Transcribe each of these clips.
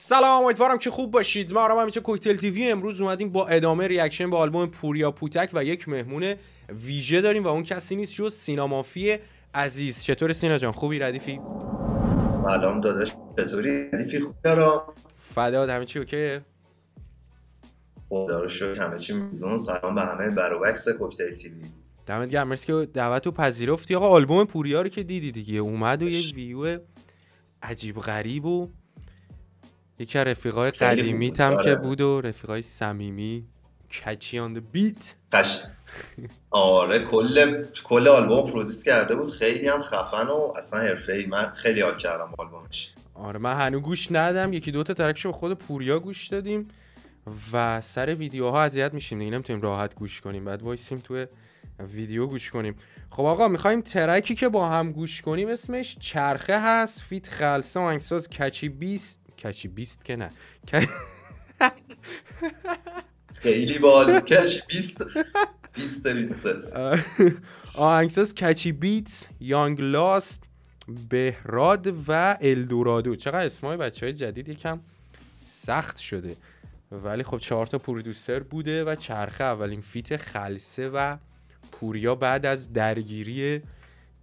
سلام امیدوارم که خوب باشید. ما آرام همیشه Cocktail TV امروز اومدیم با ادامه reaction به آلبوم پوریا پوتک و یک مهمون ویژه داریم و اون کسی نیست جز سینا مافی عزیز. چطور سینا جان؟ خوبی؟ ردیفی؟ سلام داداش چطوری؟ ردیفی خوبی را فدات همه چی OK ئه خدا رو شکر همه چی میزون. سلام به همه بروبکس Cocktail TV دمت گرم. مرسی که دعوت رو پذیرفتی. آقا آلبوم پوریا رو که دیدی دیگه. اومد و یه ویو عجیب غریب و یکی از رفیقای قدیمیت هم آره. که بود و رفیقای صمیمی. کچی آن بیت قش آره کل کل آلبوم produce کرده بود. خیلی هم خفن و اصلا حرفه‌ای من خیلی حال کردم آلبومش. آره من هنوز گوش ندادم. یکی دوتا track شو به خود پوریا گوش دادیم و سر ویدیوها اذیت میشیم. دیگه نمی‌تونیم راحت گوش کنیم. بعد وایسیم تو ویدیو گوش کنیم. خب آقا می‌خوایم ترکی که با هم گوش کنیم اسمش چرخه هست. فیت خلصه آهنگساز کچی بیست. کچی بیست که نه. خیلی بال کش 20 20 20 آهنگساز کچی بیت یانگ لاست بهراد و الدورادو. چقدر اسمای بچه های جدید یکم سخت شده. ولی خب چهار تا پرودوسر بوده و چرخه اولین فیت خلصه و پوریا بعد از درگیری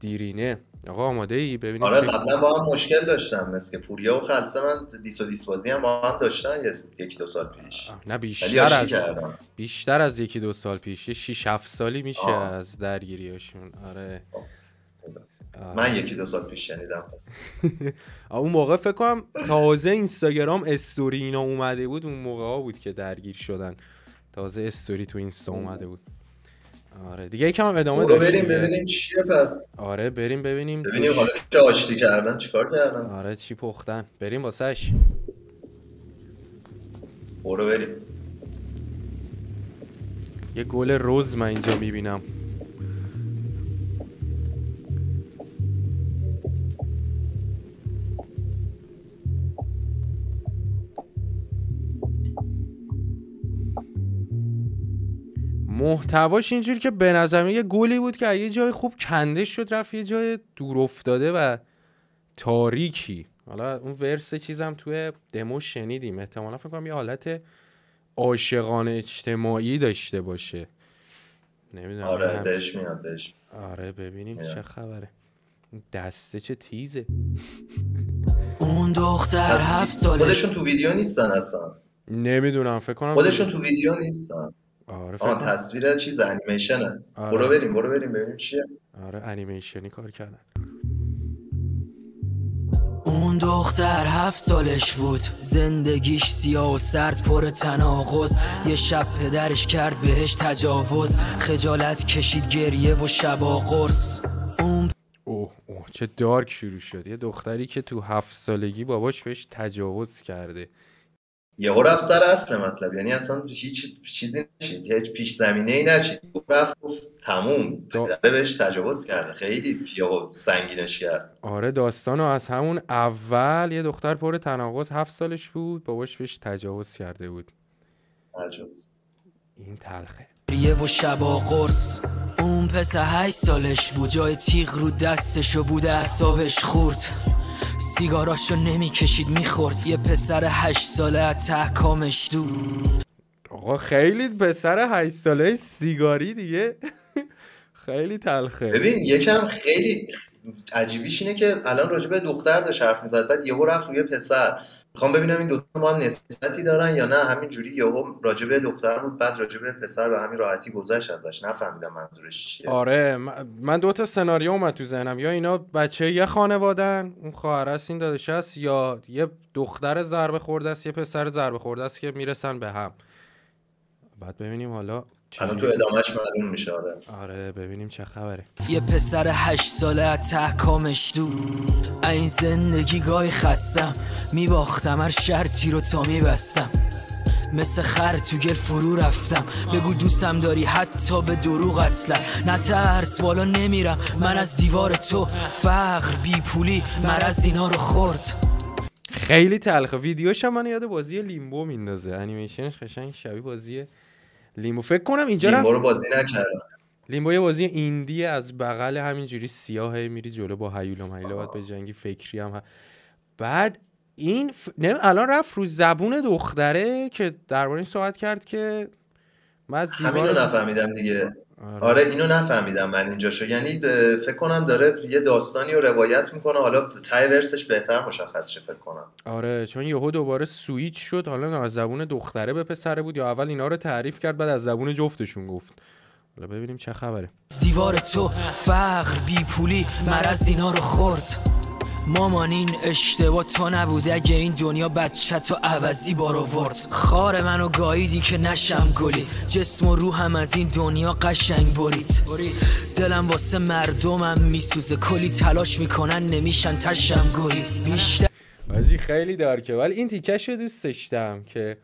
دیرینه. آقا آماده ای ببینیم آره قبلا با هم مشکل داشتم. مثل که پوریا و خلصه من دیس و دیس بازی هم با هم داشتن یکی دو سال پیش. نه بیشتر از کردم. بیشتر از یکی دو سال پیش. یه 6 7 سالی میشه آه. از درگیریاشون آره. آه. من یکی دو سال پیش شنیدم پس. اون موقع فکر کنم تازه اینستاگرام استوری اینا اومده بود. اون موقع ها بود که درگیر شدن. تازه استوری تو اینستا اومده بود. آره دیگه یکم هم ادامه برو. بریم ببینیم چیه پس. آره بریم ببینیم. ببینیم حالا چه آشتی کردن چیکار کردن. آره چی پختن. بریم واسش. برو بریم. یه گل روز من اینجا می‌بینم. محتواش اینجور که به نظر یه گلی بود که از یه جای خوب کنده شد رفت یه جای دور افتاده و تاریکی. حالا اون ورس چیزم توی دمو شنیدیم. احتمالا فکر کنم یه حالت عاشقانه اجتماعی داشته باشه. نمی‌دونم آره بهش میاد بهش. آره ببینیم میاد. چه خبره دسته چه تیزه. اون دختر هفت ساله. خودشون تو ویدیو نیستن اصلا. نمی‌دونم فکر کنم خودشون تو ویدیو نیستن. آره آه کنم تصویر چیز انیمیشنه آره. برو بریم برو بریم ببینیم چیه. آره انیمیشنی کار کردن. اون دختر هفت سالش بود. زندگیش سیاه و سرد پر تناقض. یه شب پدرش کرد بهش تجاوز. خجالت کشید گریه و شبا قرص اون اوه اوه چه دارک شروع شد. یه دختری که تو هفت سالگی باباش بهش تجاوز کرده. یهو رفت سر اصل مطلب. یعنی اصلا هیچ چیزی نشید. هیچ پیش زمینه ای نشید رفت گفت تموم. پدره بهش تجاوز کرده. خیلی یهو سنگینش کرد. آره داستانو از همون اول یه دختر پر تناقض هفت سالش بود. باباش بهش تجاوز کرده بود. تجاوز. این تلخه. گریه و شبا قرص. اون پسر هشت سالش بود. جای تیغ رو دستشو بود اعصابش خورد. سیگاراشو نمی‌کشید می‌خورد. یه پسر هشت ساله از تحکامش دور. آقا خیلی پسر هشت ساله سیگاری دیگه. خیلی تلخه. ببین یکم خیلی عجیبیش اینه که الان راجع به دختر داشت حرف می‌زد بعد یهو رفت روی پسر. می‌خوام ببینم این دوتا با هم نسبتی دارن یا نه. همینجوری یهو راجع به دختر بود بعد راجع به پسر به همین راحتی گذشت ازش. نفهمیدم منظورش چیه. آره من دو تا سناریو اومد تو ذهنم. یا اینا بچه یه خانوادن اون خواهر است این داداش است یا یه دختر ضربه خورده است یه پسر ضربه خورده است که می‌رسن به هم. بعد ببینیم حالا الان تو ادامهش معلوم میشه آره. آره ببینیم چه خبره. یه پسر هشت ساله از تحکامش دور. این زندگی گاهی خستم. میباختم هر شرطی رو تا میبستم. مثل خر تو گل فرو رفتم. بگو دوستم داری حتی به دروغ اصلا. نه ترس بالا نمیرم. من از دیوار تو فقر بی پولی مرز اینا رو خورد. خیلی تلخه ویدیوش هم من یاد بازی لیمبو میندازه. انیمیشنش قشنگ شبیه بازی لیمبو فکر کنم اینجا لیمبو رفت رو بازی نکردم. لیمبو یه بازی ایندی از بغل همینجوری سیاهه میری جلو با هیولا میلا باید به جنگی فکری هم ه... بعد این ف... نه الان رفت رو زبون دختره که درباره این صحبت کرد که من از همینو دیوار نفهمیدم دیگه. آره. آره اینو نفهمیدم من اینجاشو. یعنی فکر کنم داره یه داستانی رو روایت می‌کنه. حالا تای ورسش بهتر مشخص شه فکر کنم. آره چون یهو دوباره سویچ شد. حالا از زبون دختره به پسره بود یا اول اینا رو تعریف کرد بعد از زبون جفتشون گفت. حالا ببینیم چه خبره. دیوار تو فقر بی پولی مرز اینا رو خورد. مامان این اشتباه تو نبوده. اگه این دنیا بچه تو عوضی بار ورد. خار منو گاییدی که نشم گلی. جسم و روحم از این دنیا قشنگ برید. دلم واسه مردمم میسوزه. کلی تلاش می‌کنن نمیشن تشم گویی بیشتر بازی خیلی دارکه ولی این تیکش رو دوست داشتم که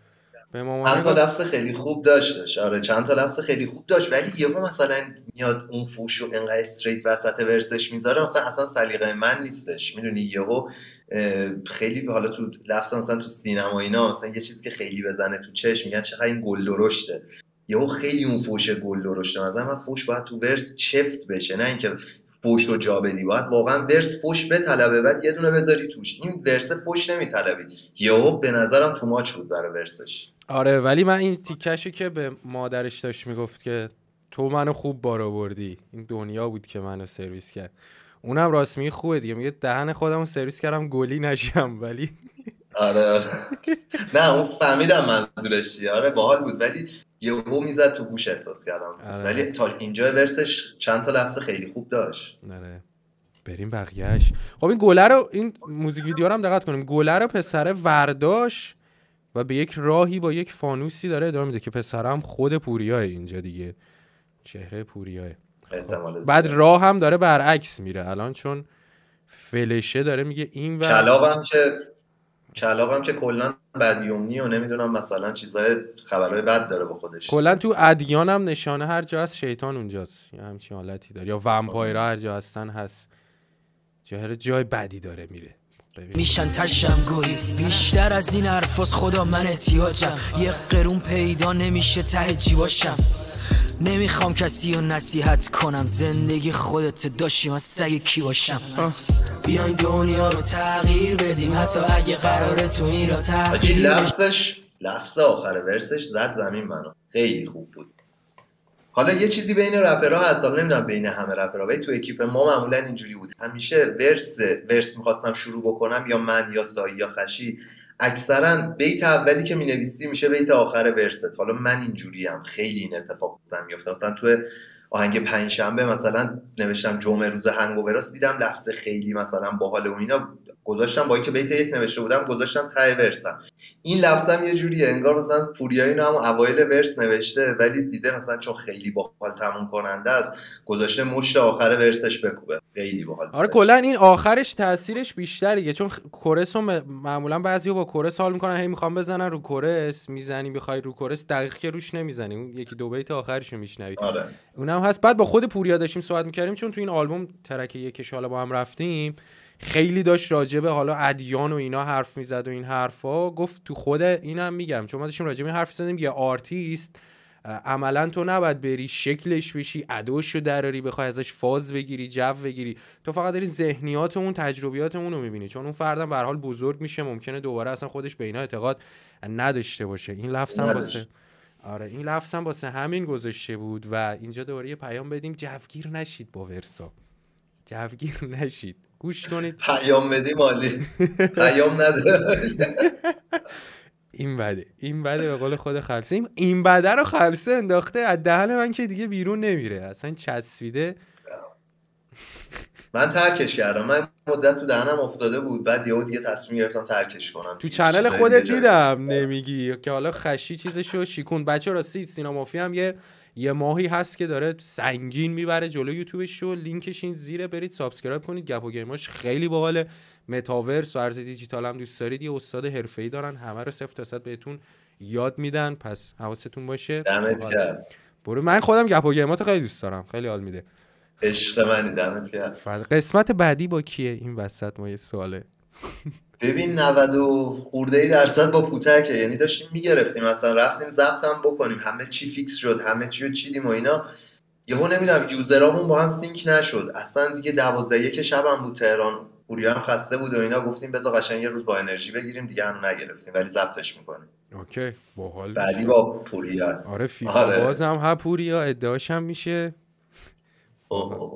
به مامانه چند تا لفظ خیلی خوب داشتش آره چند تا لفظ خیلی خوب داشت. ولی یهو مثلا میاد اون فوش و انقدر استریت وسط ورسش می‌ذاره مثلا اصلا سلیقه من نیستش. می‌دونی یهو خیلی حالا تو لفظ مثلا تو سینما اینا مثلا یه چیزی که خیلی بزنه تو چشم میگن چقدر این گل درشته. یهو خیلی اون فوش گل درشته. مثلا من فوش باید تو ورس چفت بشه نه اینکه فوش رو جا بدی. باید واقعا ورس فوش بطلبه بعد یه دونه بذاری توش. این ورس فوش نمیطلبید یهو به نظرم تو ماچ بود برای ورسش آره ولی من این تیکشی که به مادرش داشت می‌گفت که تو منو خوب بار آوردی این دنیا بود که منو سرویس کرد. اونم راست میگه خوبه دیگه. میگه دهن خودمو سرویس کردم گلی نشم. ولی آره آره. نه اون فهمیدم منظورش چیه. آره باحال بود. ولی یهو می‌زد تو گوش احساس کردم. آره. ولی تا اینجا ورسش چند تا لفظ خیلی خوب داشت. نره بریم بقیهش خب این گله رو این موزیک ویدیو رو هم دقت کنیم. گله رو پسره ورداش و به یک راهی با یک فانوسی داره ادامه میده که پسره هم خود پوریاه اینجا دیگه. چهره پوریاه. احتمال بعد. راه هم داره برعکس میره. الان چون فلشه داره میگه این و کلاغم که کلاغم که کلا بدیومنی و نمی‌دونم مثلا چیزای خبرهای بد داره با خودش. کلا تو ادیان هم نشانه هر جا هست شیطان اونجاست. یا همچین حالتی داره. یا ومپایرها هر جا هستن هست. جهر جای بدی داره میره. میشن تشم گویی. بیشتر از این حرفاز خدا من احتیاجم. یه قرون پیدا نمیشه ته جیباشم. نمی‌خوام کسی رو نصیحت کنم. زندگی خودت داشتی من سگ کی باشم؟ بیاین دنیا رو تغییر بدیم. حتی اگه قراره تو این را تغییر لفظش لفظ آخر ورسش زد زمین منو. خیلی خوب بود. حالا یه چیزی بین رپرها هست. حالا نمی‌دونم بین همه رپرها ولی تو اکیپ ما معمولا اینجوری بود همیشه ورس ورس می‌خواستم شروع بکنم یا من یا سایی یا خشی. اکثرا بیت اولی که می‌نویسی میشه بیت آخر ورست. حالا من اینجوریم. خیلی این اتفاق بزن میفته مثلا تو آهنگ پنجشنبه مثلا نوشتم جمعه روز هنگووراس دیدم لفظ خیلی مثلا باحال و اینا. گذاشتم با اینکه بیت یک نوشته بودم گذاشتم ته ورسم. این لفظم یه جوریه انگار مثلا پوریا اینو هم اوایل ورس نوشته ولی دیده مثلا چون خیلی باحال تموم کننده است گذاشته مشت آخر ورسش بکوبه. خیلی باحال آره. کلا این آخرش تاثیرش بیشتر دیگه چون کورس رو م- معمولا بعضی با کورس حال می‌کنن هی می‌خوان بزنن رو کورس می‌زنی می‌خوای رو کورس دقیق که روش نمی‌زنی اون یکی دو بیت آخرش رو میشنوی. آره. اونم هست. بعد با خود پوریا داشتیم صحبت می‌کردیم چون تو این آلبوم track یکش حالا با هم رفتیم خیلی داشت راجبه حالا ادیان و اینا حرف می‌زد و این حرفا گفت تو خود اینم میگم چون ما داشتیم راجبه این حرف زدیم یه آرتیست عملا تو نباید بری شکلش بشی اداشو دراری بخوای ازش فاز بگیری جو بگیری. تو فقط داری ذهنیات اون تجربیات اون رو می‌بینی. چون اون فردم به حال بزرگ میشه ممکنه دوباره اصلا خودش به اینا اعتقاد نداشته باشه. این لفظ هم. واسه آره این لفظ هم واسه همین گذاشته بود و اینجا دوباره یه پیام بدیم. جوگیر نشید با verse ا. جوگیر نشید. گوش کنید. پیام بدی مالی پیام نده این بده. این بده به قول خود خلصه این, بده رو خلصه انداخته. از دهن من که دیگه بیرون نمیره. اصلا چسبیده. من ترکش کردم. من مدت تو دهنم افتاده بود. بعد یهو دیگه تصمیم گرفتم ترکش کنم. تو channel خودت دیدم. نمیگی. که حالا خشی چیزشو شیکون بچه راستی سینا مافی هم یه یه ماهی هست که داره سنگین می‌بره جلو یوتیوبش رو لینکش این زیره برید subscribe کنید. گپ و game اش خیلی باحال متاورس و ارز دیجیتال هم دوست دارید. یه استاد حرفه‌ای دارن. همه رو صفر تا صد بهتون یاد میدن. پس حواستون باشه. دمت. گرم برو. من خودم گپ و game ات خیلی دوست دارم. خیلی حال میده. عشق منی. دمت گرم قسمت بعدی با کیه؟ این وسط ما یه سواله. ببین 90 و خورده ای درصد با پوتکه یعنی داشتیم می‌گرفتیم مثلا رفتیم ضبط هم بکنیم. همه چی fix شد همه چی رو چیدیم و اینا. یهو نمی‌دونم user امون با هم sync نشد. اصلا دیگه دوازده یک شب هم بود تهران پوریا هم خسته بود و اینا. گفتیم بذار قشنگ یه روز با انرژی بگیریم دیگه هم نگرفتیم ولی ضبطش می‌کنیم. OK باحال بعدی با پوریا. آره فیفا آره. باز هم ها پوریا ادعاش هم میشه.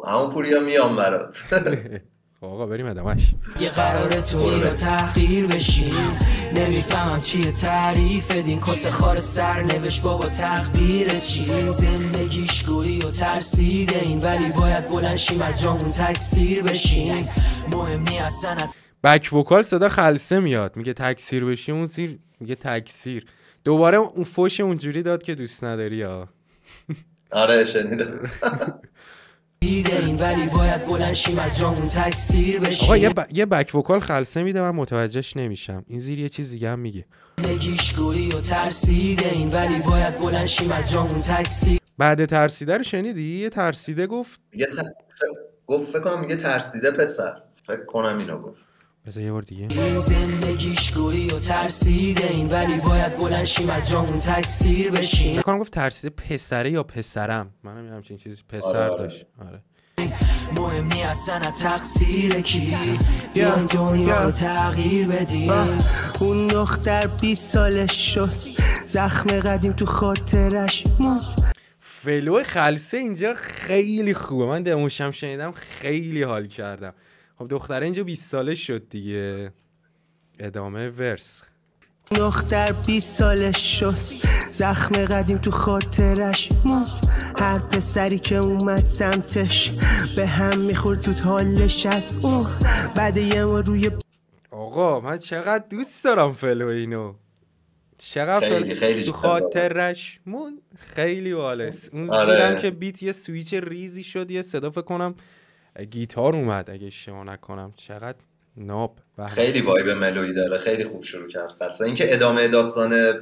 همون پوریا میام برات. خب آقا بریم ادامش یه قرار تو اینا تحقیر بشیم. نمی‌فهمم چیه تعریف. دین کس خار سر نوشت بابا تقدیر چی؟ زندگیش گویی و ترسیده این ولی باید بلنشیم از جامون تکثیر بشیم. مهم نی اصلا. بک وکال صدا خلصه میاد. میگه تکثیر بشی اون زیر میگه تکثیر دوباره اون فوش اونجوری داد که دوست نداری ها آره شنیدم. ولی باید از جامون تکثیر بشیم. آقا یه, ب... یه بک وکال خلصه میده من متوجهش نمیشم. این زیر یه چیز دیگه هم میگه. و ترسیده این ولی باید از جامون تکثیر بعد ترسیده رو شنیدی؟ یه ترسیده گفت. میگه ت... گفت فکر کنم میگه ترسیده پسر. فکر کنم اینو گفت. بذار یه بار دیگه. این زندگیش گویی و ترسیده این ولی باید بلنشیم از جامون تکثیر بشیم. کنم گفت ترسیده پسره یا پسرم. منم یه همچین چیزی پسر آره، آره. داشت. آره. مهم نی اصلا تقصیر کی؟ بیاین دنیا رو تغییر بدیم. اون دختر 20 سالش شد. زخم قدیم تو خاطرش. موند فلو خلصه اینجا خیلی خوبه. من دموشم شنیدم خیلی حال کردم. خب دختره اینجا 20 ساله شد دیگه. ادامه ورس. دختر 20 سالش شد. زخم قدیم تو خاطرش موند هر پسری که اومد سمتش به هم می‌خورد تو حالش از اون. بعد یه ما روی آقا من چقدر دوست دارم flow اینو. چقدر خیلی- خیلی تو. خاطرش مون خیلی بالست اون آره. که beat یه سویچ ریزی شد یه صدا فکر کنم گیتار اومد اگه اشتباه نکنم. چقدر ناب به خیلی وایب ملودی داره. خیلی خوب شروع کرد خلصه. اینکه ادامه داستان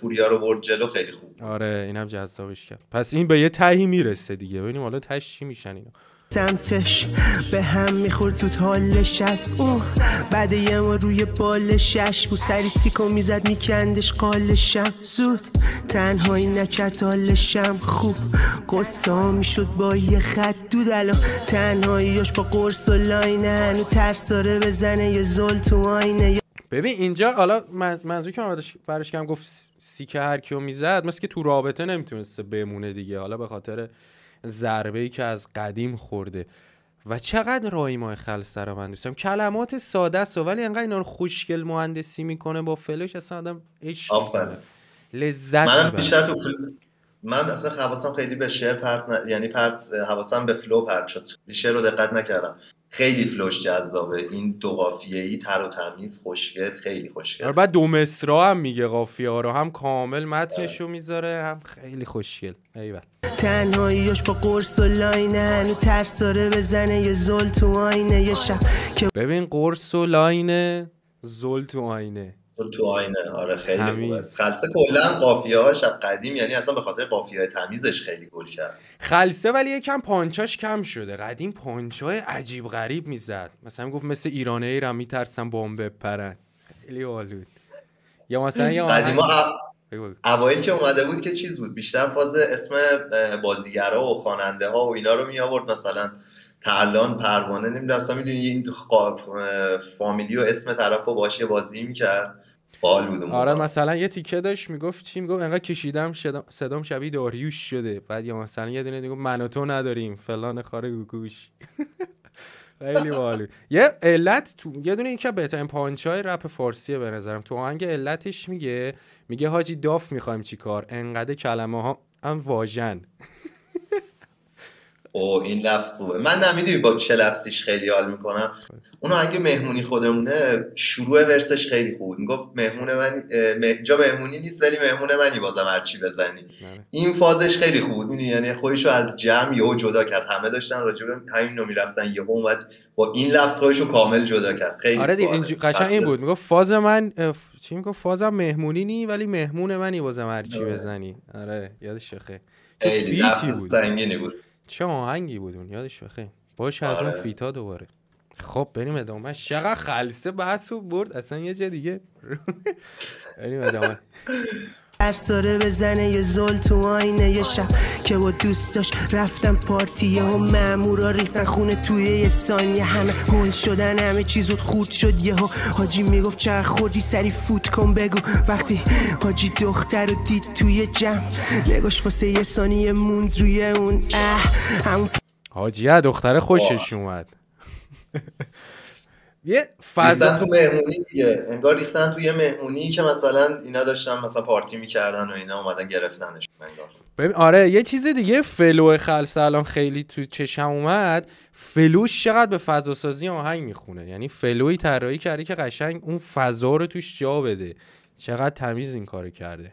پوریا رو برد جلو خیلی خوب. آره اینم جذابش کرد. پس این به یه تهی می‌رسه دیگه. ببینیم حالا تهش چی میشن اینا. سمتش به هم می‌خورد تو حالش از اون بعد یه ما روی بالشش بود. سری سیکو می‌زد میکندش قالشم زود تنهایی نکرد حالشم خوب قصه می‌شد با یه خط. دود الان تنهاییاش با قرص و لاینه. هنو ترساره بزنه یه زل تو آینه. ببین اینجا حالا من منظور که من براش کم گفت سیکه هر کیو می‌زد مثل که تو رابطه نمی‌تونسته بمونه دیگه. حالا به خاطر ضربه ای که از قدیم خورده و چقدر رایمای رو من دوستم کلمات ساده است ولی انقدر اینا رو خوشگل مهندسی می‌کنه با فلش اصلا آدم عشق. لذت منم می‌بره. بیشتر تو فل... من اصلا حواسم خیلی به شعر پرت ن... یعنی پرت حواسم به flow پرت شد. شعر رو دقت نکردم. خیلی flow ش جذابه. این دو قافیه ای تر و تمیز خوشگل خیلی خوشگل. آره بعد دو مصرا هم میگه قافیه ها رو. هم کامل متنشو می‌ذاره هم خیلی خوشگل. ایول. تنهاییاش با قرص و line ه هنو ترساره بزنه یه زل تو آینه یه شب ببین قرص و line زل تو آینه. تو آینه. آره خیلی خوبه. خلصه کلا قافیه هاش قدیم یعنی اصلا به خاطر قافیه های تمیزش خیلی گل کرد. خلصه ولی یکم پانچاش کم شده. قدیم پانچای عجیب غریب می‌زد. مثلا گفت مثل ایرانه ایرم میترسم بمب بپرن. خیلی حال بود. یا مثلا یا قدیما اوایل که اومده بود که چیز بود؟ بیشتر فاز اسم بازیگرا و خواننده ها و اینا رو می آورد مثلا ترلان پروانه نمی‌دونم اصلا می‌دونی این فامیلی و اسم طرف رو باشه بازی می‌کرد. آره. مثلا یه تیکه داشت می‌گفت چی؟ می‌گفت انقدر کشیدم صدام شبیه داریوش شده. بعد یا مثلا یه دونه دیگه من و تو نداریم فلان خاره گوگوش خیلی بود. یه علت تو یه دونه یکی از بهترین پانچای رپ فارسیه به نظرم. تو آهنگ علتش میگه میگه حاجی داف می‌خوایم چی کار انقدر کلمه ها هم واژن. او این لفظ خوبه. من نمی‌دونی با چه لفظیش خیلی حال می‌کنم. اون اگه مهمونی خودمونه شروع ورسش خیلی خوب بود. می‌گفت مهمون من اینجا مهمونی نیست ولی مهمون منی بازم هرچی بزنی. آره. این فازش خیلی خوب بود؟ یعنی خودشو از جمع یهو جدا کرد. همه داشتن راجع به همین می‌رفتن یهو اومد با این لفظ خودشو کامل جدا کرد. خیلی آره دیگه قشنگ این بود. می‌گفت فاز من چی می‌گفت؟ فازم مهمونی نی ولی مهمون منی بازم هرچی آره. بزنی. آره یادش خیلی لفظ سنگینی بود. چه آهنگی بود اون یادش بخیر باش از اون آره. فیتا دوباره. خب بریم ادامه. چقدر خلصه بحث برد. اصلا یه جا دیگه. بریم ادامه. هر ساره بزنه یه زل تو آینه یه شب که با دوست داشت رفتم پارتیه و مامورا ریختن خونه توی یه ثانیه. همه هول شدن همه چیز خورد شد. یهو حاجی می‌گفت چه خوردی؟ سری فوت کن بگو. وقتی حاجی دختر رو دید توی جمع نگاش واسه یه ثانیه موند روی اون اه همون حاجیه دختر خوشش اومد. یه فضا تو مهمونی دیگه انگار ریختن تو یه مهمونی که مثلا اینا داشتن مثلا پارتی می‌کردن و اینا اومدن گرفتنش انگار. ببین آره یه چیز دیگه flow خلصه الان خیلی تو چشم اومد. flow ش چقدر به فضا سازی آهنگ می‌خونه؟ یعنی flow ی طراحی کرده که قشنگ اون فضا رو توش جا بده. چقدر تمیز این کارو کرده.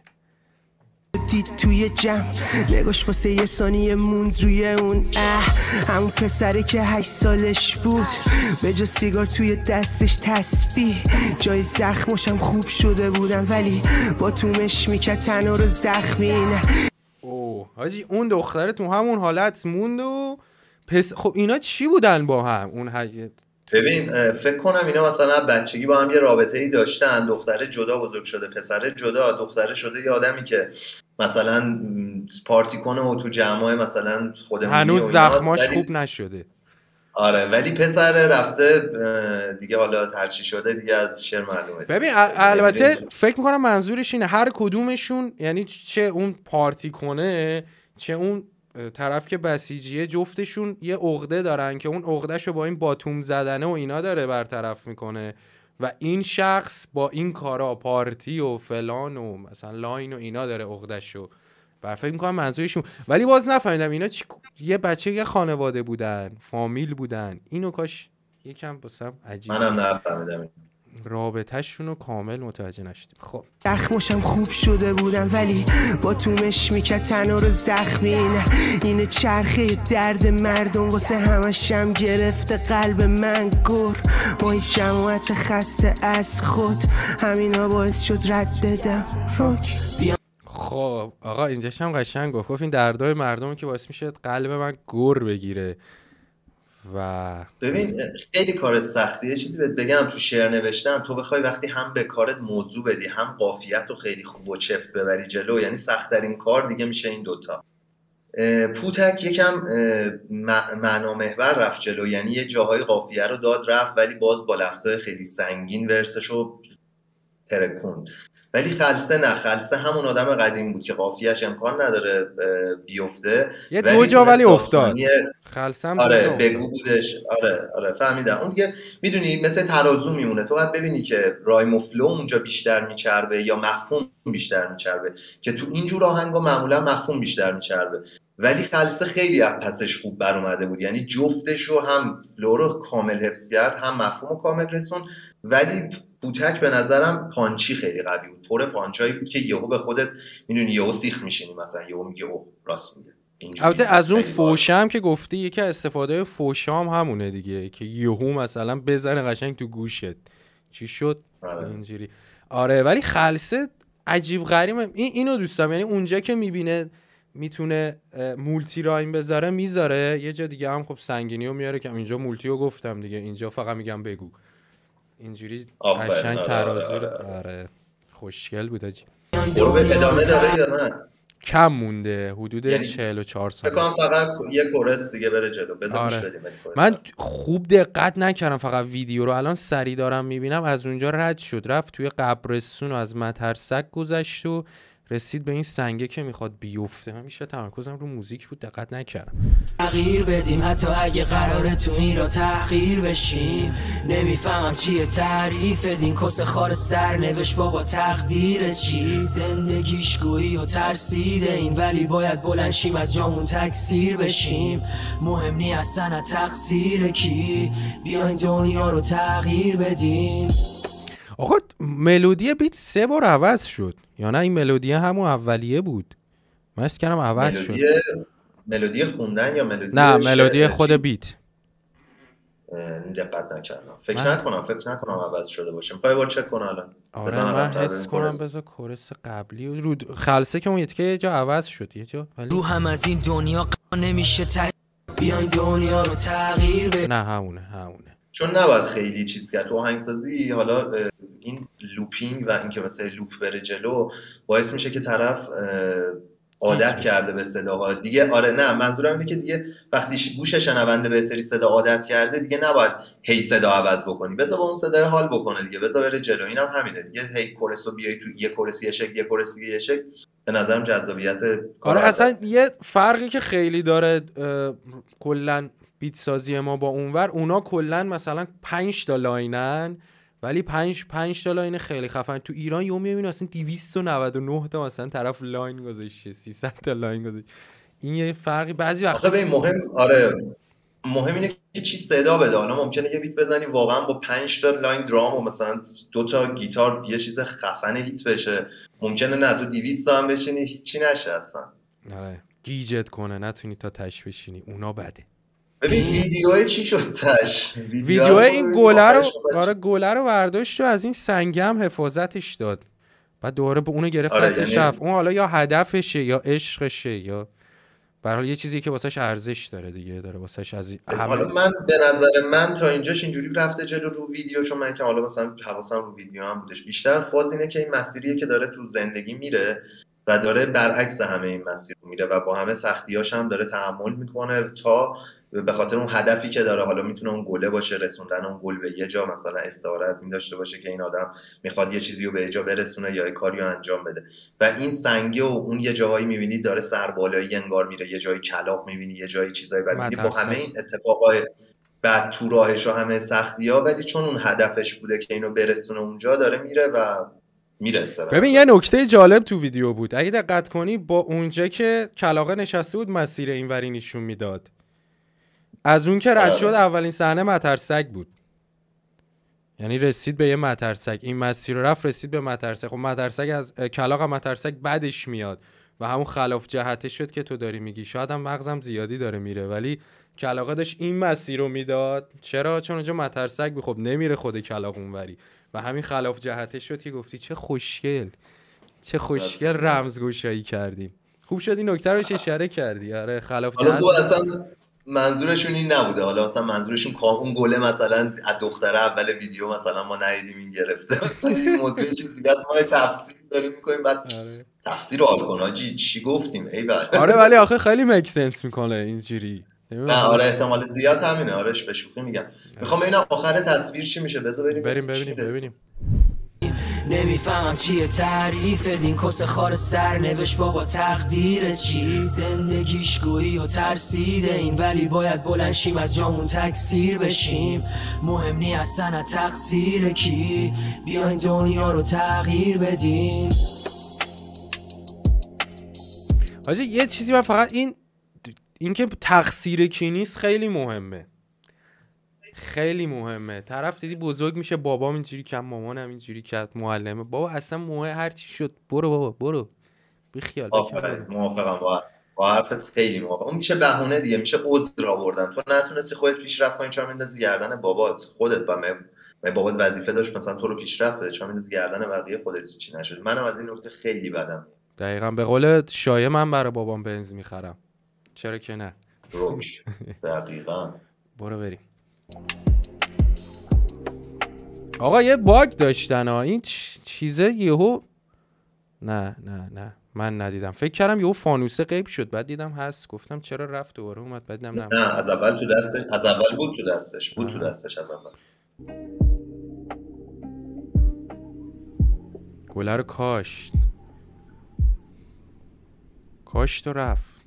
دید توی جمع. نگاش واسه یه ثانیه موند روی اون. اه همون پسره که هشت سالش بود. به جا سیگار توی دستش تسبیح. جای زخمشم خوب شده بودم ولی با تومش می‌کرد تنها رو زخمی نه اوه حاجی اون دختره تو همون حالت موند و پس خب اینا چی بودن با هم؟ اون ه... ببین فکر کنم اینا مثلا بچگی با هم یه رابطه ای داشتن. دختره جدا بزرگ شده پسره جدا. دختره شده یه آدمی که مثلا پارتی کنه و تو جمعای مثلا خودمونی هنوز زخماش ولی- خوب نشده. آره ولی پسر رفته دیگه حالا هرچی شده دیگه از شعر معلومه. ببین ال- البته فکر می‌کنم منظورش اینه هر کدومشون یعنی چه اون پارتی کنه چه اون طرف که بسیجیه جفتشون یه عقده دارن که اون عقدهشو با این باتوم زدنه و اینا داره برطرف می‌کنه. و این شخص با این کارا پارتی و فلان و مثلا لاین و اینا داره عقدهشو بر فکر می‌کنم منظورشون ولی باز نفهمیدم اینا چی... یه بچه یه خانواده بودن فامیل بودن. اینو کاش یکم باسم عجیب منم نفهمیدم رابطهشون رو کامل متوجه نشدیم. خب زخمشم خوب شده بودم ولی با تومش می‌کرد تنها رو زخمی نه اینه چرخه درد مردم واسه همشم گرفته قلب من گر با این جماعت خسته از خود همینا باعث شد رد بدم. روک خب آقا اینجاش هم قشنگ گفت. گفت این دردای مردم که باعث میشه قلب من گر بگیره. و ببین خیلی کار سختیه یه چیزی بهت بگم تو شعر نوشتن تو بخوای وقتی هم به کارت موضوع بدی هم قافیت رو خیلی خوب و چفت ببری جلو یعنی سختترین کار دیگه میشه این دوتا. پوتک یکم اه، م- معنامحور رفت جلو یعنی یه جاهای قافیه رو داد رفت ولی باز با لفظای خیلی سنگین verse ش رو ترکوند. ولی خلصه نه. خلصه همون آدم قدیم بود که قافیهش امکان نداره بیفته. یه دو جا ولی افتاد. خلصم دو آره بگو. بودش. آره آره فهمیدم. اون دیگه می‌دونی مثل ترازو میمونه. تو باید ببینی که rhyme و flow اونجا بیشتر میچربه یا مفهوم بیشتر میچربه. که تو اینجور آهنگا معمولا مفهوم بیشتر میچربه. ولی خلصه خیلی از پسش خوب بر اومده بود. یعنی جفتش رو هم flow رو کامل حفظ کرد هم مفهوم کامل رسون ولی پوتک به نظرم پانچی خیلی قوی پر پانچایی بود که یهو به خودت می‌دونی یهو سیخ میشینی. مثلا یهو میگه اوه راست میگه. البته از اون هم که گفتی یکی از استفاده فوشه هم همونه دیگه که یهو مثلا بزنه قشنگ تو گوشت. چی شد؟ آره. اینجوری. آره ولی خلصه عجیب غریب این اینو دوست دارم. یعنی اونجا که می‌بینه می‌تونه multi rhyme بذاره می‌ذاره. یه جا دیگه هم خب سنگینی رو میاره که اینجا multi رو گفتم دیگه. اینجا فقط میگم بگو. اینجوری قشنگ آره، ترازو آره، رو- آره. خوشگل بود آجی قربه ادامه داره یا نه؟ کم مونده حدود یعنی 44 فکر ثانیه کنم فقط یه chorus دیگه بره جلو. بذار آره. من. خوب دقت نکردم فقط ویدیو رو. الان سری دارم می‌بینم. از اونجا رد شد. رفت توی قبرستون و از مترسک گذشت و رسید به این سنگه که می‌خواد بیفته. همیشه تمرکزم رو موزیک بود دقت نکردم. تغییر بدیم حتی اگه قراره تو این را تحقیر بشیم. نمی‌فهمم چیه تعریف دین. کس خار سر نوشت بابا تقدیر چی؟ زندگیش گویی و ترسیده این ولی باید بلند شیم از جامون تکثیر بشیم. مهم نی اصلا تقصیر کی. بیاین دنیا رو تغییر بدیم. آقا ملودی بیت سه بار عوض شد. یا نه این ملودی همون اولیه بود. من کردم عوض شد. ملودی ملودی خوندن یا ملودی نه ملودی خود چیز؟ بیت دقت نکردم. فکر من- نکنم فکر نکنم عوض شده باشه. می‌خوای بار چک کن الان. آره بزن من حس کنم. بذار کورس قبلی. و رود خلصه که اون یه یه جا عوض شد یه جا ولی رو هم از این دنیا قا نمیشه ته بیاین دنیا رو تغییر نه همونه همونه. چون نباید خیلی چیز کرد. تو آهنگسازی حالا این looping و اینکه مثلا loop بره جلو باعث میشه که طرف عادت کرده به صداها. دیگه آره نه منظورم اینه که دیگه وقتی گوش شنونده به سری صدا عادت کرده دیگه نباید هی صدا عوض بکنی. بذار با اون صدای حال بکنه دیگه بذار بره جلو. اینم همینه دیگه. هی chorus رو بیای تو یه chorus یه شکل یه chorus دیگه یه شکل. به نظرم جذابیت کار آره اصلا. یه فرقی که خیلی داره کلا beat سازی ما با اونور اونا کلا مثلا 5 تا line ن ولی 5 5 تا line خیلی خفن. تو ایران یهو می‌بینی اصلا 299 تا مثلا طرف line گذاشته 300 تا line گذاشته. این یه فرقی بعضی وقتا ببین مهم آره. مهم اینه که چی صدا بده. حالا ممکنه یه beat بزنی واقعا با 5 تا line drum و مثلا دو تا گیتار یه چیز خفن هیت بشه. ممکنه نه تو 200 تا هم بشینی هیچی نشه اصلا. آره. گیجت کنه نتونی تا تش بشینی. اونا بده. ببین ویدیو چی شد تش؟ ویدیو این گله رو آره گله رو برداشت و از این سنگه هم حفاظتش داد. بعد دوباره به اونو گرفت آره، یعنی- رفت اون حالا یا هدفشه یا عشقشه یا به یه چیزی که واسش ارزش داره دیگه داره واسش از حالا من به نظر من تا اینجاش اینجوری رفته جلو رو ویدیو چون من که حالا مثلا حواسم رو ویدیو هم بودش. بیشتر فاز اینه که این مسیریه که داره تو زندگی میره و داره برعکس همه این مسیر میره و با همه سختیاش هم داره تحمل می‌کنه تا به خاطر اون هدفی که داره حالا می‌تونه اون گله باشه رسوندن اون گل به یه جا مثلا استعاره از این داشته باشه که این آدم می‌خواد یه چیزی رو به یه جا برسونه یا یه کاری رو انجام بده. و این سنگه و اون یه جاهایی می‌بینی داره سربالایی انگار میره یه جایی کلاق می‌بینی یه جایی چیزایی و می‌بینی با. همه این اتفاقای بعد تو راهش و همه سختی ها ولی چون اون هدفش بوده که اینو برسونه اونجا داره میره و می‌رسه. ببین یه نکته جالب تو ویدیو بود. اگه دقت کنی با اونجا که کلاقه نشسته بود مسیر اینوری نشون می‌داد. از اون که رد آره. شد اولین صحنه مترسک بود. یعنی رسید به یه مترسک. این مسیر رفت رسید به مترسک. خب مترسک از کلاق مترسک بدش میاد و همون خلاف جهته شد که تو داری میگی. شاید هم مغزم زیادی داره میره ولی کلاقه داشت این مسیر رو می‌داد. چرا؟ چون اونجا مترسک خب نمیره خود کلاق اونوری. و همین خلاف جهته شد که گفتی چه خوشگل. چه خوشگل. رمزگشایی کردیم. خوب شد این نکته رو اشاره کردی. آره خلاف جهت دو اصلا منظورشون این نبوده. حالا مثلا منظورشون کام اون گله مثلا از دختره اول ویدیو مثلا ما ندیدیم این گرفته. مثلا این موضوع چیز دیگه است. ما تفسیر داریم می‌کنیم بعد آره. تفسیر رو حال کن. آجی چی گفتیم؟ ای بابا. آره ولی آخه خیلی مک سنس می‌کنه اینجوری. نه آره احتمال زیاد همینه. آرش به شوخی میگم. می‌خوام ببینم آخر تصویر چی میشه؟ بذار بریم بریم ببینیم. ببینیم. نمی‌فهمم چیه تعریف این کس خار سر نوشت بابا تقدیر چی؟ زندگیش گویی و ترسیده این ولی باید بلند شیم از جامون تکثیر بشیم. مهم نی اصلا تقصیر کی. بیاین دنیا رو تغییر بدیم. حاجی یه چیزی من فقط این اینکه تقصیر کی نیست خیلی مهمه. خیلی مهمه. طرف دیدی بزرگ میشه بابام اینجوری کرد مامانم اینجوری کرد معلمه. بابا اصلا مهم هر چی شد. برو بابا برو. بی خیال موافقم با با حرفت خیلی موافقم. اون میشه بهونه دیگه میشه عذر آوردن. تو نتونستی خودت پیشرفت کنی چرا میندازی گردن بابات؟ خودت با من بابات وظیفه داشت مثلا تو رو پیشرفت بده. چرا میندازی گردن بقیه؟ خودت چی نشد. منم از این نکته خیلی بدم. دقیقا. به قول شایه من برای بابام بنز می‌خرم. چرا که نه؟ روش دقیقا. برو بریم. آقا یه باگ داشتن ها. این چیزه یهو نه نه نه. من ندیدم. فکر کردم یهو فانوسه غیب شد. بعد دیدم هست. گفتم چرا رفت دوباره؟ اومد بعد دیدم نه. نه از اول تو دستش از اول بود تو دستش. بود تو. دستش از اول. گله رو کاشت. کاشت و رفت.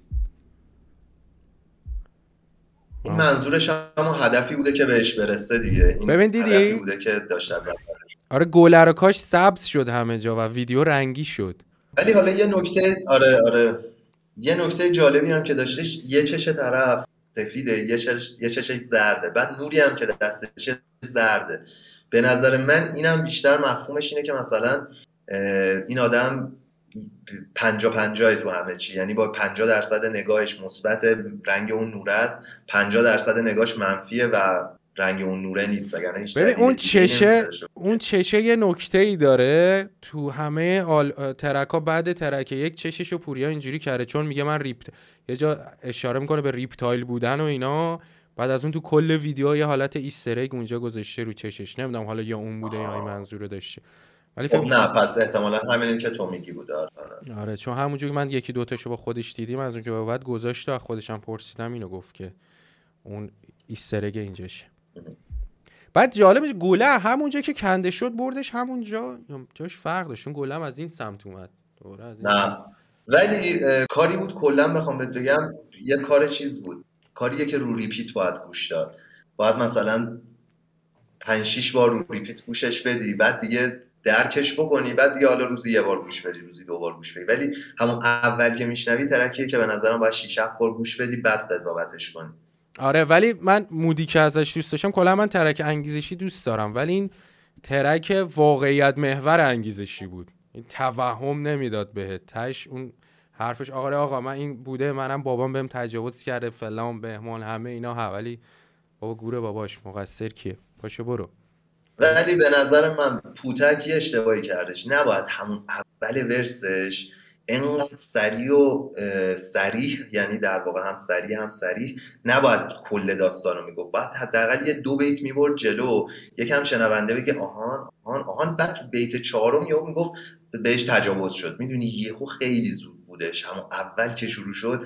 این. منظورش هم هدفی بوده که بهش برسه دیگه. این ببین دیدی؟ هدفی بوده که داشت از آره گله رو کاشت سبز شد همه جا و ویدیو رنگی شد. ولی حالا یه نکته آره آره. یه نکته جالبی هم که داشتش یه چش طرف سفیده یه چش یه چشش زرده. بعد نوری هم که دستش زرده. به نظر من اینم بیشتر مفهومش اینه که مثلا این آدم پنجا پنجاه تو همه چی. یعنی با پنجا درصد نگاهش مثبت رنگ اون نوره است. پنجا درصد نگاهش منفیه و رنگ اون نوره نیست. وگرنه هیچ ببین اون چشه. اون چشه یه نکته ای داره تو همه آل... track ها بعد track یک چشش و پوریا اینجوری کرده چون میگه من rept یه جا اشاره می‌کنه به reptile بودن و اینا. بعد از اون تو کل ویدیو یه حالت ایسترگ اونجا گذاشته رو چشش. نمی‌دونم حالا یا اون بوده یا این منظور داشته. ولی خب نه پس احتمالا همین که تو میگی بود آره. آره. چون همونجا که من یکی دوتاشو با خودش دیدیم از اونجا به بعد گذاشت و از خودشم پرسیدم اینو گفت که اون ایسترگ اینجاشه. بعد جالب گله همونجا که کنده شد بردش همونجا. جاش فرق داشت اون هم از این سمت اومد. دوره از این نه. ولی کاری بود کلا بخوام بهت بگم یه کار چیز بود. کاریه که رو repeat باید گوش داد. باید مثلا 5 6 بار رو repeat گوشش بدی بعد دیگه درکش بکنی بعد دیگه حالا روزی یه بار گوش بدی روزی دو بار گوش بدی. ولی همون اول که میشنوی track یه که به نظرم باید 6 7 بار گوش بدی بعد قضاوتش کنی. آره ولی من mood ی که ازش دوست داشتم کلا من track انگیزشی دوست دارم. ولی این track واقعیت محور انگیزشی بود. این توهم نمی‌داد بهت. تش اون حرفش آقا آقا من این بوده منم بابام بهم تجاوز کرده فلان بهمان همه اینا ها. ولی بابا گوره باباش مقصر کیه؟ پاشو برو. ولی به نظر من پوتک یه اشتباهی کردش. نباید همون اول ورسش انقدر سریع و سریح یعنی در واقع هم سریع هم سریح نباید کل داستان رو می‌گفت. باید حداقل یه دو بیت می‌برد جلو. یکم شنونده بگه آهان آهان آهان. بعد تو بیت چهارم یهو می‌گفت بهش تجاوز شد. می‌دونی یهو خیلی زود بودش. همون اول که شروع شد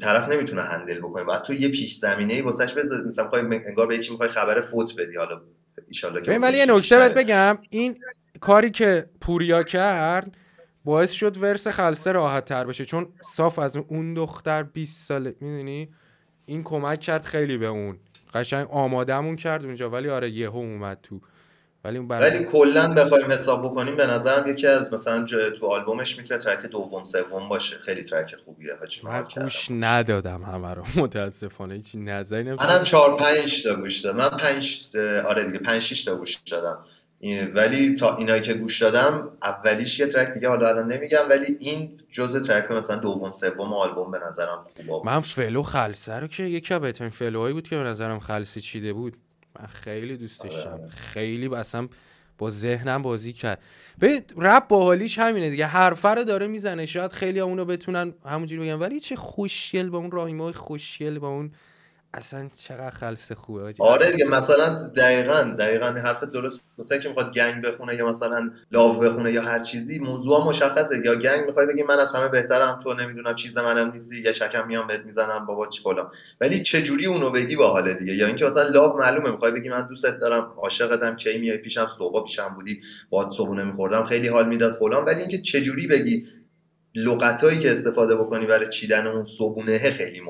طرف نمی‌تونه هندل بکنه. بعد تو یه پیش زمینه ای واسش بذار. مثلا انگار به یکی می‌خوای خبر فوت بدی. حالا که ولی یه نکته بهت. بگم این کاری که پوریا کرد باعث شد ورس خلصه راحت تر بشه چون صاف از اون دختر 20 ساله می‌دونی؟ این کمک کرد خیلی به اون. قشنگ آمادهمون کرد اونجا ولی آره یهو اومد تو. ولی اون ولی کلا بخوایم حساب بکنیم به نظرم یکی از مثلا تو آلبومش می‌تونه track دوم سوم باشه. خیلی track خوبیه حاجی. من. گوش ندادم همه رو. متاسفانه هیچی نظری منم نمی‌دونم چهار پنج تا گوش دادم. من پنج آره دیگه پنج شیش تا گوش دادم. ولی تا اینایی که گوش دادم اولیش یه track دیگه حالا الان نمیگم ولی این جزء track مثلا دوم سوم آلبوم به نظرم خوبه. من flow خلصه رو که یکی از بهترین flow هایی بود که به نظرم خلصه چیده بود. من خیلی دوست داشتم. خیلی اصلا با ذهنم بازی کرد. به رپ باحالیش همینه دیگه. حرفه رو داره می‌زنه. شاید خیلی اونو بتونن همونجوری بگن. ولی چه خوشگل با اون راهیمای خوشگل با اون اصلا چقدر خلصه خوبه. آره دیگه مثلا دقیقا دقیقا حرف درست. مثلا که می‌خواد گنگ بخونه یا مثلا لاو بخونه یا هر چیزی موضوع مشخصه. یا گنگ می‌خوای بگی من از همه بهترم تو نمی‌دونم چیز منم نیستی یا شکم میام بهت می‌زنم بابا چی فلان. ولی چه جوری اونو بگی با حال دیگه. یا اینکه مثلا لاو معلومه می‌خوای بگی من دوستت دارم عاشقتم کی میای پیشم صبح پیشم بودی باهات صبحونه میخوردم خیلی حال می‌داد فلان. ولی اینکه چه جوری بگی لغتایی که استفاده بکنی برای چیدن اون صبونه خیلی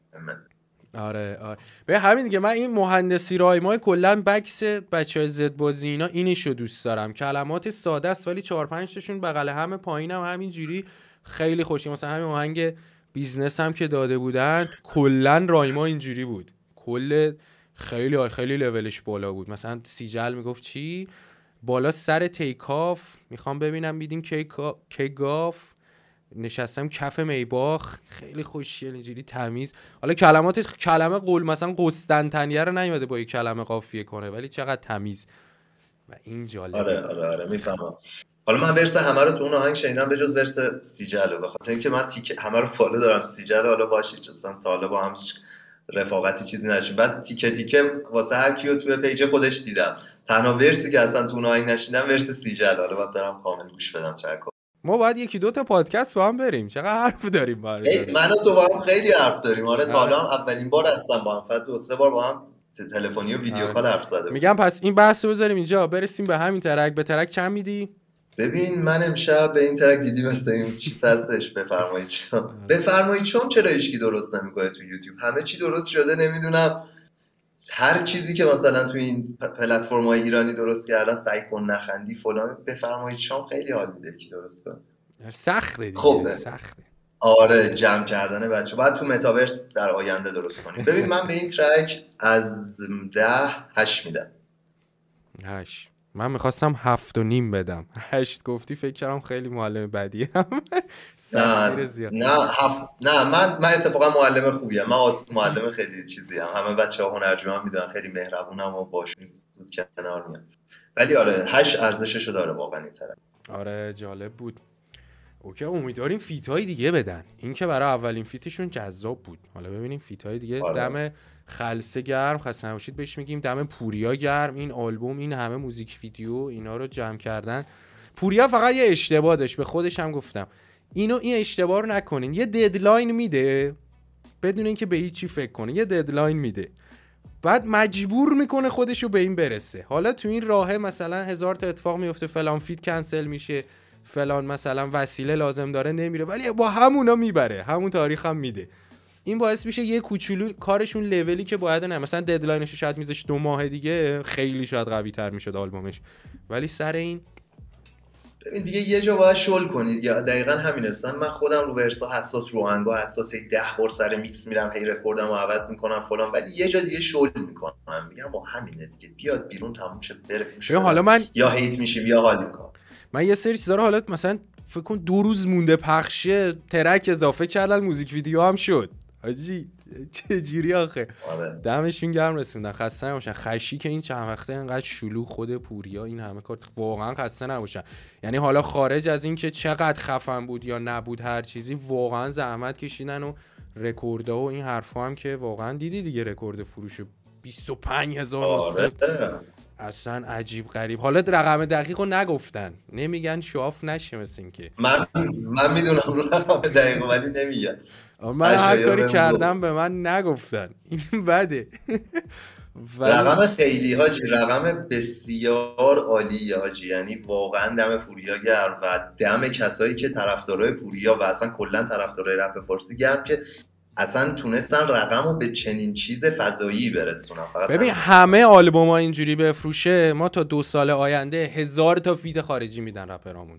آره آره. به همین دیگه من این مهندسی رایمای کلا بکس بچه های زد بازی اینا اینشو دوست دارم. کلمات ساده است ولی چهار پنج تاشون بغل همه پایینم هم همینجوری خیلی خوشی مثلا همین آهنگ بیزنس هم که داده بودن کلا رایما اینجوری بود. کل خیلی خیلی لولش بالا بود. مثلا سیجل می‌گفت چی؟ بالا سر تیکاف می‌خوام ببینم کا- کی گاف نشستم کف میباخ خیلی خوشیه اینجوری تمیز. حالا کلمات کلمه قول مثلا قسطنطنیه رو نیومده با یک کلمه قافیه کنه ولی چقدر تمیز. و این جالبه. آره آره آره می‌فهمم. حالا من verse همه رو تو اون آهنگ شنیدم به verse سیجلو به خاطر اینکه من تک همه رو follow دارم. سیجل حالا باشید چون تا حالا با هم رفاقتی چیزی نداشتیم بعد تیکه تیکه واسه هر کیو توی page خودش دیدم. تنها verse ی که اصلا تو اون آهنگ نشنیدم verse سیجل. حالا باید برم کامل گوش بدم track رو. ما باید یکی دو تا پادکست با هم بریم. چقدر حرف داریم با من و تو با هم خیلی حرف داریم. آره تا آره. حالا هم اولین بار هستم با هم. فقط دو سه بار با هم تلفنی و ویدیو آره. call حرف زده. میگم پس این بحث رو بذاریم اینجا. برسیم به همین ترک. به ترک چند میدی؟ ببین من امشب به این ترک دیدی مثل این چیز هستش. بفرمایید چون. بفرمایید چون چرا هیچکی درست نمی‌کنه تو یوتیوب. همه چی درست شده نمی‌دونم. هر چیزی که مثلا تو این پلتفرم های ایرانی درست کردن سعی کن نخندی فلان بفرمایید شام خیلی حال میده کی درست کن سخته دیگه خب. سخته. آره جمع کردن بچه باید تو متاورس در آینده درست کنیم. ببین من به این ترک از ده هشت میدم. هشت. من می‌خواستم هفت و نیم بدم. هشت گفتی فکر کردم خیلی معلم بدی. هم نه زیاد. نه هفت نه من من اتفاقا معلم خوبیم من آس- معلم خیلی چیزی هم همه بچه ها هنرجو هم می‌دونن خیلی مهربونم و باشون زود کنار میام. ولی آره هشت ارزششو داره واقعا این طرف. آره جالب بود. OK امیدواریم feat های دیگه بدن. این که برای اولین feat شون جذاب بود. حالا ببینیم feat های دیگه. آره. دم خلصه گرم. خسته نباشید. بهش میگیم دم پوریا گرم. این آلبوم این همه موزیک ویدیو اینا رو جمع کردن. پوریا فقط یه اشتباه داشت به خودش هم گفتم. اینو این اشتباه رو نکنین. یه deadline میده. بدون اینکه به هیچی فکر کنه. یه deadline میده. بعد مجبور می‌کنه خودش رو به این برسه. حالا تو این راهه مثلا هزار تا اتفاق میفته فلان feat کنسل میشه. فلان مثلا وسیله لازم داره نمیره ولی با همونا می‌بره همون تاریخ هم میده. این باعث میشه یه کوچولو کارشون لولی که باید نه مثلا deadline ش شاید میذاش دو ماه دیگه خیلی شاید قوی تر می‌شد آلبومش. ولی سر این ببین دیگه یه جا باید شل کنید. یا دقیقا همینه مثلا من خودم رو verse ا حساس رو آهنگا حساس ده بار سر میکس میرم هی رکوردم رو عوض می‌کنم فلان. ولی یه جا دیگه شل می‌کنم. میگم با همینه دیگه. بیاد بیرون تموم شه بره. حالا من یا hit میشیم یا حال می‌کنم من یه سری چیزا رو حالا مثلا فکر کن دو روز مونده پخشه track اضافه کردن موزیک ویدیو هم شد. حاجی چه جوری آخه؟ آره. دمشون گرم رسوندن خسته نباشن. خشی که این چند وقته انقدر شلوغ خود پوریا این همه کار واقعا خسته نباشن. یعنی حالا خارج از این که چقدر خفن بود یا نبود هر چیزی واقعا زحمت کشیدن و رکوردها و این حرفا هم که واقعا دیدی دیگه رکورد فروش 25 هزار آره. اصلا عجیب غریب. حالا رقم دقیق رو نگفتن. نمیگن شواف نشه مثل این که من من می‌دونم رو رقم دقیق ولی نمیگم من هر کاری کردم به من نگفتن. این بده. رقم خیلی حاجی رقم بسیار عالی حاجی. یعنی واقعا دم پوریا گرم و دم کسایی که طرفدارای پوریا و اصلا کلا طرفدارای رپ فارسی گرم که اصلا تونستن رقم رو به چنین چیز فضایی برسونن. فقط ببین. همه آلبوم ها اینجوری بفروشه ما تا دو سال آینده هزار تا feat خارجی میدن رپرامون.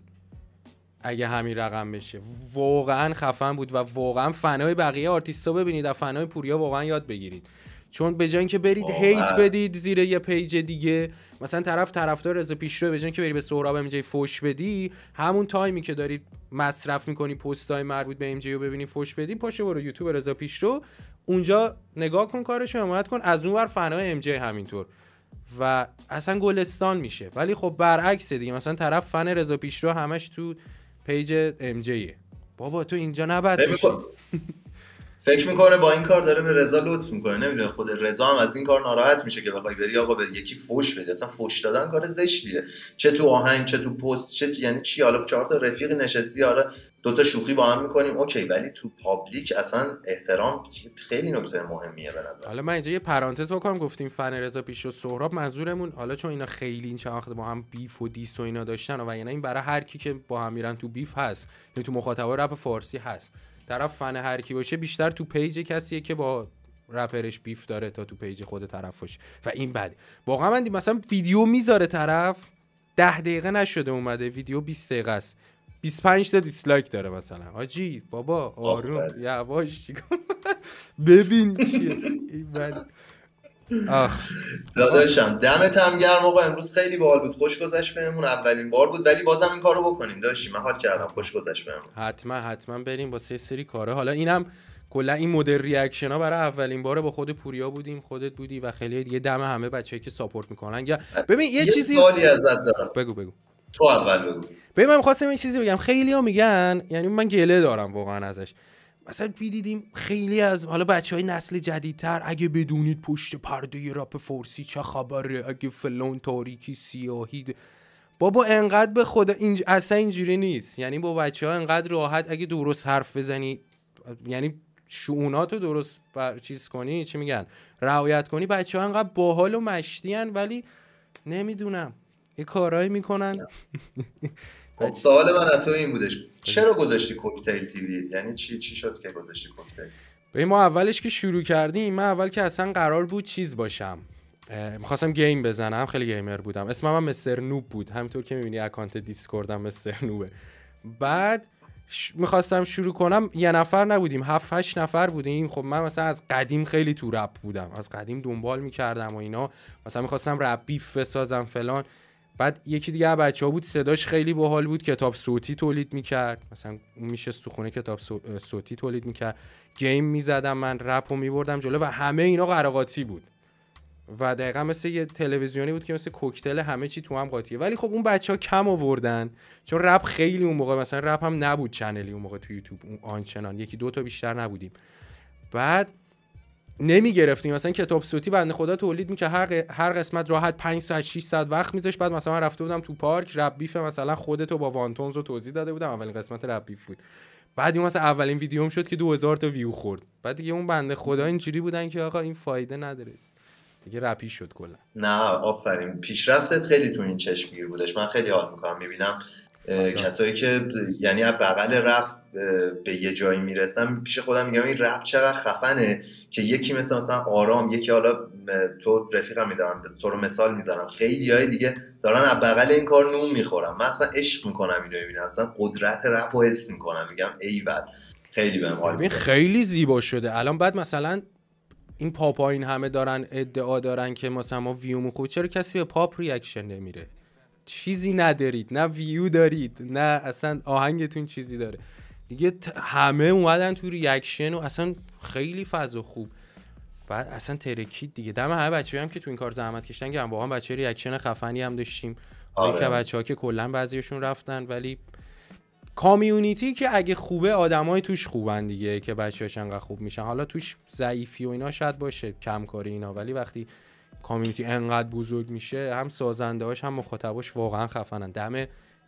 اگه همین رقم بشه. واقعا خفن بود و واقعا فنای بقیه آرتیستا ببینید و فنای پوریا واقعا یاد بگیرید. چون به جای اینکه برید. hate بدید زیر یه page دیگه مثلا طرف طرفدار رضا پیشرو به جای اینکه بری به سهراب ام جی فوش بدی همون time ی که داری مصرف می‌کنی پستای مربوط به ام جی رو ببینی فوش بدی پاشو برو یوتیوب رضا پیشرو. اونجا نگاه کن کارش رو حمایت کن. از اون ور فنای ام جی همینطور. و اصلا گلستان میشه. ولی خب برعکس دیگه مثلا طرف فن رضا پیشرو همش تو page ام بابا تو اینجا نباید فکر می‌کنه با این کار داره به رضا لطف می‌کنه. نمی‌دونه خود رضا هم از این کار ناراحت میشه که بخوای بری آقا به یکی فوش بدی. اصلا فوش دادن کار زشتیه. چه تو آهنگ چه تو پست چه تو- یعنی چی؟ حالا چهار تا رفیق نشستی آره دوتا شوخی با هم می‌کنیم. OK ولی تو public اصلا احترام خیلی نکته مهمیه به نظر. حالا من اینجا یه پرانتز بکنم. گفتیم فن رضا پیشرو سهراب منظورمون. حالا چون اینا خیلی این چند با هم beef و diss و اینا داشتن و یعنی این برای هر کی که با هم میرن تو beef هست. یعنی تو مخاطبای رپ فارسی هست. طرف فن هر کی باشه بیشتر تو page کسیه که با رپرش beef داره تا تو page خود طرف باشه. و این بده واقعا من مثلا ویدیو می‌ذاره طرف ده دقیقه نشده اومده ویدیو 20 دقیقه است. 25 تا dislike داره مثلا. حاجی بابا آروم. یواش. چیکار ببین چیه. این آخ داداشم دمت هم گرم آقا امروز خیلی باحال بود. خوش گذشت بهمون. اولین بار بود ولی بازم این کارو بکنیم. داشتی من حال کردم. خوش گذشت بهمون. حتما حتما بریم با سه سری کاره. حالا اینم کلا این مدل reaction ها برای اولین باره با خود پوریا بودیم خودت بودی و خیلی دیگه دم همه بچه‌ای که support می‌کنن. یا ببین یه, یه چیزی سوالی ازت دارم. بگو بگو. تو اول بگو. ببین من می‌خواستم این چیزی بگم. خیلی ها میگن یعنی من گله دارم واقعا ازش. مثلا بیدیدیم خیلی از حالا بچه های نسل جدیدتر اگه بدونید پشت پرده رپ فارسی چه خبره اگه فلان تاریکی سیاهی بابا انقدر به خدا اینج... اصلا اینجوری نیست. یعنی با بچه ها انقدر راحت اگه درست حرف بزنی یعنی شعونات رو درست بر چیز کنی چی میگن؟ رعایت کنی بچه ها انقدر باحال و مشتی ولی نمی‌دونم. یه کارهایی می‌کنن. خب سوال من از تو این بودش چرا گذاشتی Cocktail TV یعنی چی چی شد که گذاشتی کوکتیل؟ ببین ما اولش که شروع کردیم من اول که اصلا قرار بود چیز باشم. می‌خواستم game بزنم خیلی gamer بودم. اسمم هم Mister Noob بود. همینطور که می‌بینی account Discord م Mister Noob ه. بعد ش... می‌خواستم شروع کنم یه نفر نبودیم. هفت هشت نفر بودیم. خب من مثلا از قدیم خیلی تو رپ بودم. از قدیم دنبال می‌کردم و اینا. مثلا می‌خواستم rap beef بسازم فلان. بعد یکی دیگه بچه ها بود صداش خیلی باحال بود کتاب صوتی تولید می‌کرد. مثلا میشست تو کتاب صو- صوتی تولید می‌کرد. game می‌زدم من رپ رو میبردم جلو و همه اینا قراقاتی بود. و دقیقا مثل یه تلویزیونی بود که مثل کوکتل همه چی تو هم قاطیه. ولی خب اون بچه ها کم آوردن چون رپ خیلی اون موقع مثلا رپ هم نبود channel ی اون موقع تو یوتیوب اون آنچنان. یکی دو تا بیشتر نبودیم. بعد نمی گرفتیم مثلا کتاب صوتی بنده خدا تولید می‌کرد. هر, هر قسمت راحت 5 ساعت 6 ساعت وقت میذاشت. بعد مثلا رفته بودم تو پارک. rap beef مثلا خودتو با وانتونز رو توضیح داده بودم. اولین قسمت rap beef بود. بعد این مثلا اولین ویدیوم شد که 2000 تا ویو خورد. بعد دیگه اون بنده خدا اینجوری بودن که آقا این فایده نداره. دیگه رپی شد کلا. نه آفرین. پیشرفتت خیلی تو این چشمگیر بودش. من خیلی حال می‌کنم. می‌بینم کسایی که یعنی از بغل رفت به یه جایی می‌رسن پیش خودم میگم این رپ چقدر خفنه که یکی مثل مثلا آرام یکی حالا تو رفیقم میارم تو رو مثال می‌زنم. خیلی های دیگه دارن از بغل این کار نون می‌خورم من اصلا عشق می‌کنم اینو می‌بینم. اصلا قدرت رپ رو حس می‌کنم. میگم ایول خیلی بهم حال خیلی زیبا شده. الان بعد مثلا این پاپا این همه دارن ادعا دارن که مثلا ما ویو خوب. چرا کسی به پاپ reaction نمیره؟ چیزی ندارید نه ویو دارید نه اصلا آهنگتون چیزی داره. دیگه همه اومدن تو reaction و اصلا خیلی فضا خوب. بعد اصلا ترکید دیگه. دم همه بچه هم که تو این کار زحمت کشتن که هم با هم بچه reaction خفنی هم داشتیم. آره. که بچه ها که کلا بعضیشون رفتن ولی community که اگه خوبه آدمای توش خوبن دیگه که بچه‌هاش انقدر خوب میشن. حالا توش ضعیفی و اینا شاید باشه کم کاری اینا. ولی وقتی کامیونیتی انقدر بزرگ میشه هم سازندهاش هم مخاطباش واقعا خفنن. دم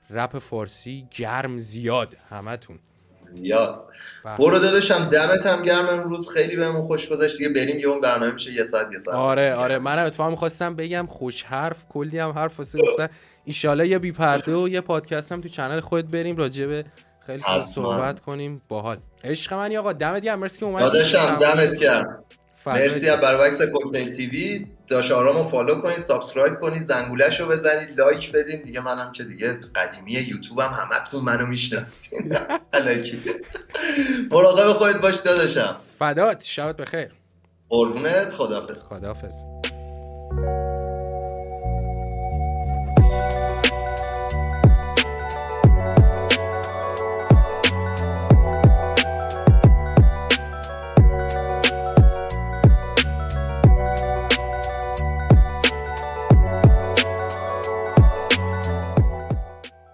رپ فارسی گرم زیاد همتون. زیاد. بله. برو داداشم دمت هم گرم امروز. خیلی بهمون خوش گذشت. دیگه بریم یه اون برنامه میشه یه ساعت یه ساعت. آره آره. منم اتفاقا می‌خواستم بگم خوش حرف کلی هم حرف واسه گفتن. ان یه بی پرده و یه پادکست هم تو چنل خودت بریم راجع به خیلی صحبت کنیم. باحال. عشق من آقا. دمت گرم. مرسی که اومدی. داداشم دمت گرم. مرسی از بروکس Cocktail TV. داش آرامو follow کنید subscribe کنید زنگولش رو بزنید لایک بدین. دیگه منم که دیگه قدیمی یوتیوب هم همتون منو می‌شناسین. مراقب خودت باش داداشم. فدات شبت بخیر. قربونت خدافظ خدافظ